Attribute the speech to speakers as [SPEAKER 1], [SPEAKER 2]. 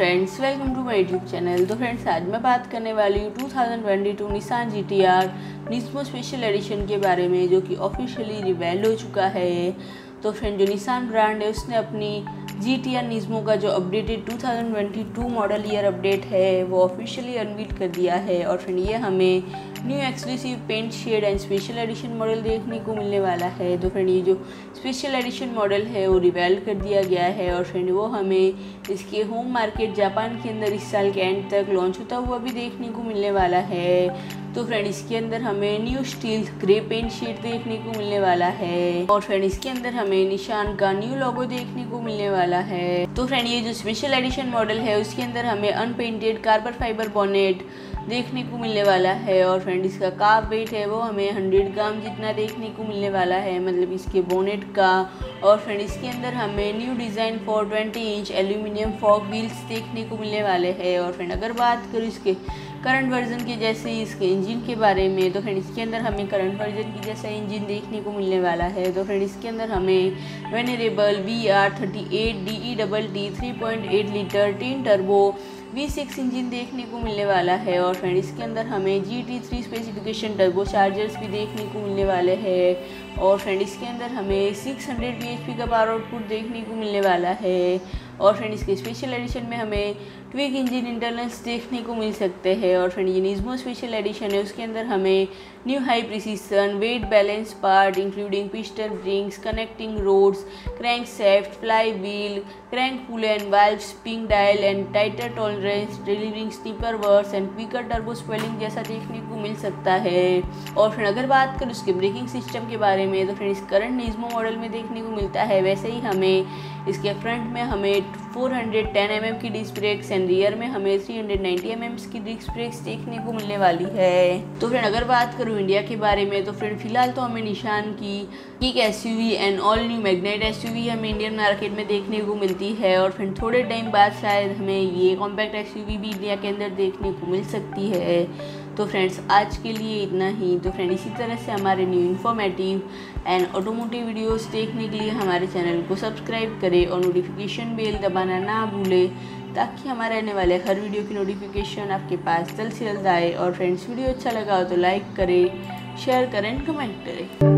[SPEAKER 1] Friends welcome to my YouTube channel तो friends आज मैं बात करने वाली हूँ 2022 Nissan G T R Nismo special edition के बारे में, जो कि ऑफिशियली रिवेल हो चुका है। तो फ्रेंड जो निशान ब्रांड है, उसने अपनी जी टी आर निज्मो का जो अपडेटेड 2022 मॉडल ईयर अपडेट है, वो ऑफिशियली अनवीट कर दिया है और फ्रेंड ये हमें new exclusive paint shade and special edition model देखने को मिलने वाला है। तो फ्रेंड ये जो स्पेशल एडिशन मॉडल है, वो रिवेल कर दिया गया है और फ्रेंड वो हमें इसके होम मार्केट जापान के अंदर इस साल के एंड तक लॉन्च होता हुआ भी देखने को मिलने वाला है। तो फ्रेंड, इसके अंदर हमें new steel grey paint shade देखने को मिलने वाला है। और फ्रेंड, इसके अंदर हमें निशान का न्यू लोगो देखने को मिलने वाला है। तो फ्रेंड, ये जो स्पेशल एडिशन मॉडल है, उसके अंदर हमें अनपेंटेड कार्बन फाइबर बॉनेट देखने को मिलने वाला है। और फ्रेंड, इसका काफ वेट है, वो हमें हंड्रेड ग्राम जितना देखने को मिलने वाला है मतलब इसके बोनेट का। और फ्रेंड, इसके अंदर हमें new design for twenty inch aluminium Fock wheels देखने को मिलने वाले हैं। और फ्रेंड, अगर बात करूँ इसके करंट वर्जन के जैसे इसके इंजन के बारे में तो फ्रेंड इसके अंदर हमें करंट वर्जन की जैसा इंजन देखने को मिलने वाला है। तो फ्रेंड इसके अंदर हमें venerable V R thirty eight D E double T three point eight litre twin turbo V six engine देखने को मिलने वाला है। और फ्रेंड इसके अंदर हमें G T three specification turbochargers भी देखने को मिलने वाले हैं। और फ्रेंड इसके अंदर हमें सिक्स हंड्रेड बी का पावर आउटपुट देखने को मिलने वाला है। और फ्रेंड इसके स्पेशल एडिशन में हमें ट्विक इंजन इंटरनल्स देखने को मिल सकते हैं और फ्रेंड ये निजमो स्पेशल एडिशन है। उसके अंदर हमें new high precision weight balance part including piston rings connecting rods crankshaft flywheel crank pulley and valve spring dial and tighter tolerance delivering snappier revs and quicker turbo swelling जैसा देखने को मिल सकता है। और फ्रेंड अगर बात करें उसके ब्रेकिंग सिस्टम के बारे में तो फ्रेंड इस करंट निजमो मॉडल में देखने को मिलता है। वैसे ही हमें इसके फ्रंट में हमें 410 हंड्रेड mm की डिस्क ब्रेक्स एंड रियर में हमें 390 हंड्रेड mm की डिस्क ब्रेक्स देखने को मिलने वाली है। तो फ्रेंड अगर बात करूँ इंडिया के बारे में तो फ्रेंड फ़िलहाल तो हमें निशान की Kicks and all new Magnite हमें इंडियन मार्केट में देखने को मिलती है और फ्रेंड थोड़े टाइम बाद शायद हमें ये कॉम्पैक्ट एसयूवी भी इंडिया के अंदर देखने को मिल सकती है। तो फ्रेंड्स आज के लिए इतना ही। तो फ्रेंड इसी तरह से हमारे new informative and automotive videos देखने के लिए हमारे चैनल को सब्सक्राइब करें और नोटिफिकेशन बेल दबाना ना भूलें, ताकि हमारे आने वाले हर वीडियो की नोटिफिकेशन आपके पास जल्द से जल्द आए। और फ्रेंड्स वीडियो अच्छा लगा हो तो लाइक करें शेयर करें कमेंट करें।